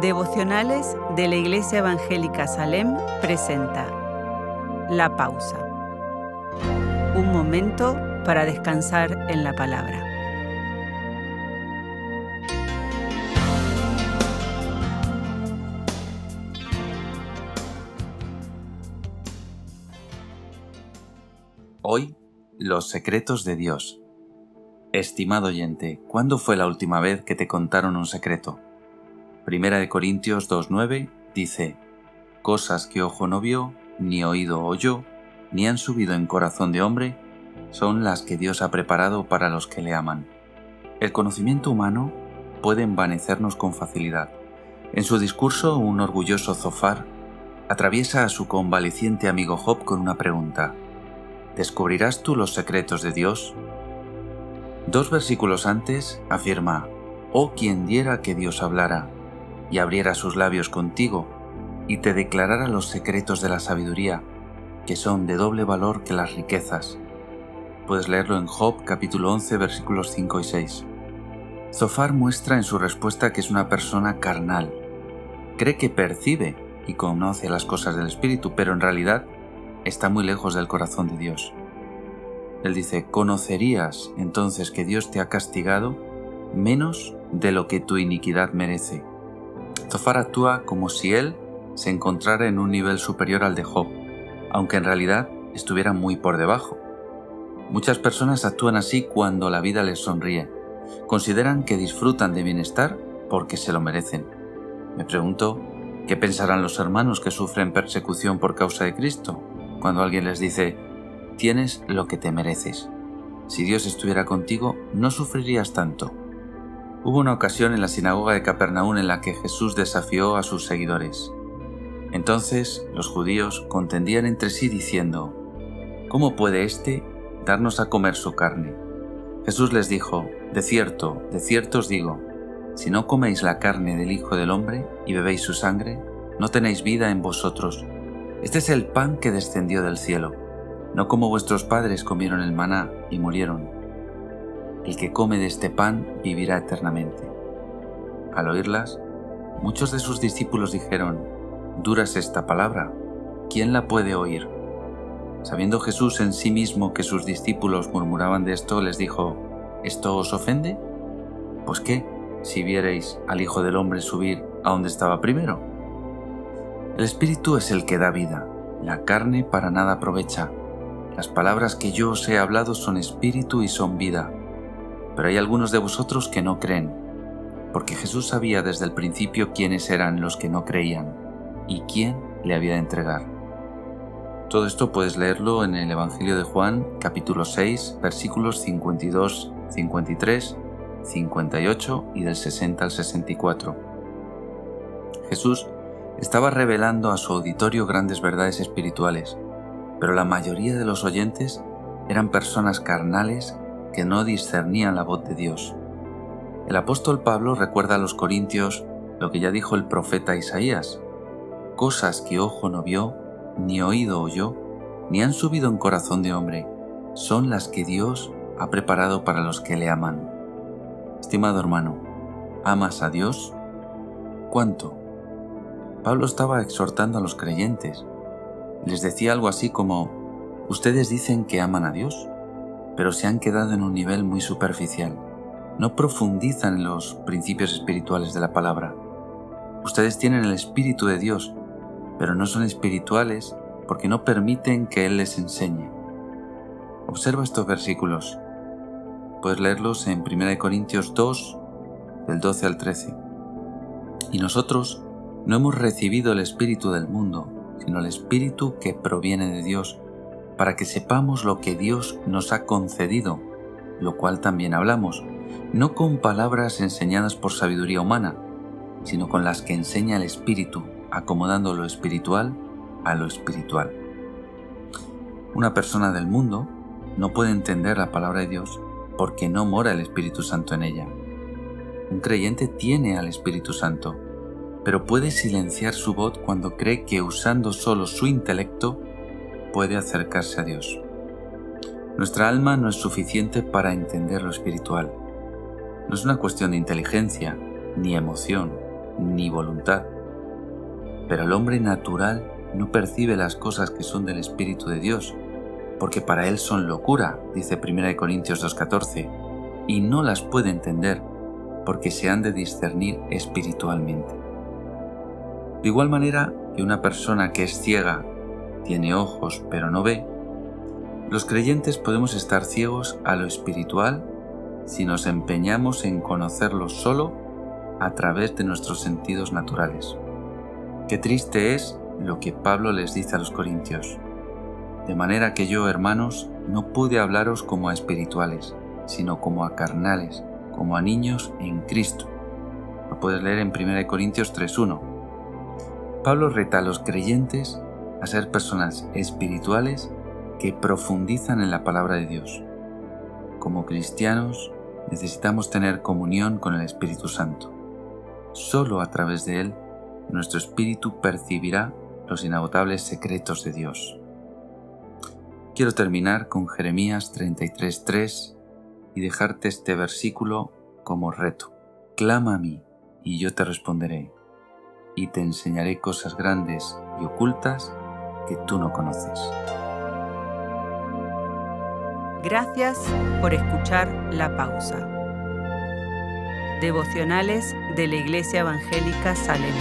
Devocionales de la Iglesia Evangélica Salem presenta La Pausa. Un momento para descansar en la palabra. Hoy, los secretos de Dios. Estimado oyente, ¿cuándo fue la última vez que te contaron un secreto? Primera de Corintios 2.9 dice, Cosas que ojo no vio, ni oído oyó, ni han subido en corazón de hombre, son las que Dios ha preparado para los que le aman. El conocimiento humano puede envanecernos con facilidad. En su discurso, un orgulloso Zofar atraviesa a su convaleciente amigo Job con una pregunta. ¿Descubrirás tú los secretos de Dios? Dos versículos antes afirma, Oh quien diera que Dios hablara, y abriera sus labios contigo, y te declarara los secretos de la sabiduría, que son de doble valor que las riquezas. Puedes leerlo en Job capítulo 11 versículos 5 y 6. Zofar muestra en su respuesta que es una persona carnal. Cree que percibe y conoce las cosas del Espíritu, pero en realidad está muy lejos del corazón de Dios. Él dice, ¿conocerías entonces que Dios te ha castigado menos de lo que tu iniquidad merece? Zofar actúa como si él se encontrara en un nivel superior al de Job, aunque en realidad estuviera muy por debajo. Muchas personas actúan así cuando la vida les sonríe. Consideran que disfrutan de bienestar porque se lo merecen. Me pregunto, ¿qué pensarán los hermanos que sufren persecución por causa de Cristo cuando alguien les dice, tienes lo que te mereces? Si Dios estuviera contigo, no sufrirías tanto. Hubo una ocasión en la sinagoga de Capernaum en la que Jesús desafió a sus seguidores. Entonces los judíos contendían entre sí diciendo, ¿Cómo puede éste darnos a comer su carne? Jesús les dijo, De cierto, de cierto os digo, si no coméis la carne del Hijo del Hombre y bebéis su sangre, no tenéis vida en vosotros. Este es el pan que descendió del cielo, no como vuestros padres comieron el maná y murieron el que come de este pan vivirá eternamente. Al oírlas, muchos de sus discípulos dijeron, Dura es esta palabra, ¿quién la puede oír? Sabiendo Jesús en sí mismo que sus discípulos murmuraban de esto, les dijo, ¿esto os ofende? Pues qué, si vierais al Hijo del Hombre subir a donde estaba primero. El Espíritu es el que da vida, la carne para nada aprovecha. Las palabras que yo os he hablado son espíritu y son vida pero hay algunos de vosotros que no creen, porque Jesús sabía desde el principio quiénes eran los que no creían y quién le había de entregar. Todo esto puedes leerlo en el Evangelio de Juan capítulo 6 versículos 52, 53, 58 y del 60 al 64. Jesús estaba revelando a su auditorio grandes verdades espirituales, pero la mayoría de los oyentes eran personas carnales que no discernían la voz de Dios. El apóstol Pablo recuerda a los corintios lo que ya dijo el profeta Isaías, cosas que ojo no vio, ni oído oyó, ni han subido en corazón de hombre, son las que Dios ha preparado para los que le aman. Estimado hermano, ¿amas a Dios? ¿Cuánto? Pablo estaba exhortando a los creyentes. Les decía algo así como, ¿ustedes dicen que aman a Dios? Pero se han quedado en un nivel muy superficial. No profundizan en los principios espirituales de la palabra. Ustedes tienen el Espíritu de Dios, pero no son espirituales porque no permiten que Él les enseñe. Observa estos versículos. Puedes leerlos en 1 Corintios 2, del 12 al 13. Y nosotros no hemos recibido el Espíritu del mundo, sino el Espíritu que proviene de Dios para que sepamos lo que Dios nos ha concedido, lo cual también hablamos, no con palabras enseñadas por sabiduría humana, sino con las que enseña el Espíritu, acomodando lo espiritual a lo espiritual. Una persona del mundo no puede entender la palabra de Dios porque no mora el Espíritu Santo en ella. Un creyente tiene al Espíritu Santo, pero puede silenciar su voz cuando cree que usando solo su intelecto puede acercarse a Dios. Nuestra alma no es suficiente para entender lo espiritual. No es una cuestión de inteligencia ni emoción, ni voluntad. Pero el hombre natural no percibe las cosas que son del Espíritu de Dios, porque para él son locura, dice 1 Corintios 2.14, y no las puede entender, porque se han de discernir espiritualmente. De igual manera que una persona que es ciega tiene ojos pero no ve, los creyentes podemos estar ciegos a lo espiritual si nos empeñamos en conocerlo solo a través de nuestros sentidos naturales. Qué triste es lo que Pablo les dice a los corintios. De manera que yo, hermanos, no pude hablaros como a espirituales, sino como a carnales, como a niños en Cristo. Lo puedes leer en 1 Corintios 3.1. Pablo reta a los creyentes a ser personas espirituales que profundizan en la palabra de Dios. Como cristianos necesitamos tener comunión con el Espíritu Santo. Solo a través de Él nuestro espíritu percibirá los inagotables secretos de Dios. Quiero terminar con Jeremías 33.3 y dejarte este versículo como reto. Clama a mí y yo te responderé y te enseñaré cosas grandes y ocultas que tú no conoces. Gracias por escuchar la pausa. Devocionales de la Iglesia Evangélica Salem.